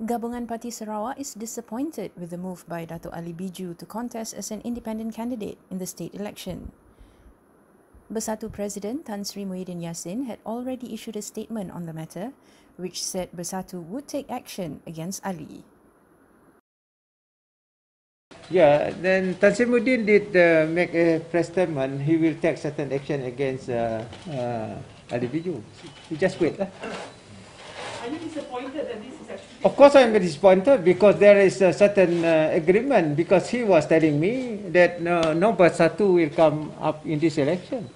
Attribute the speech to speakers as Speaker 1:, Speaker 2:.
Speaker 1: Gabungan Parti Sarawak is disappointed with the move by Dato' Ali Biju to contest as an independent candidate in the state election. Bersatu President Tan Sri Muhyiddin Yassin had already issued a statement on the matter, which said Bersatu would take action against Ali.
Speaker 2: Yeah, then Tan Sri Muhyiddin did uh, make a press statement. He will take certain action against uh, uh, Ali Biju. You just wait lah.
Speaker 3: Are you disappointed that this is actually?
Speaker 2: Of course, I'm disappointed because there is a certain uh, agreement because he was telling me that no, no Bersatu will come up in this election.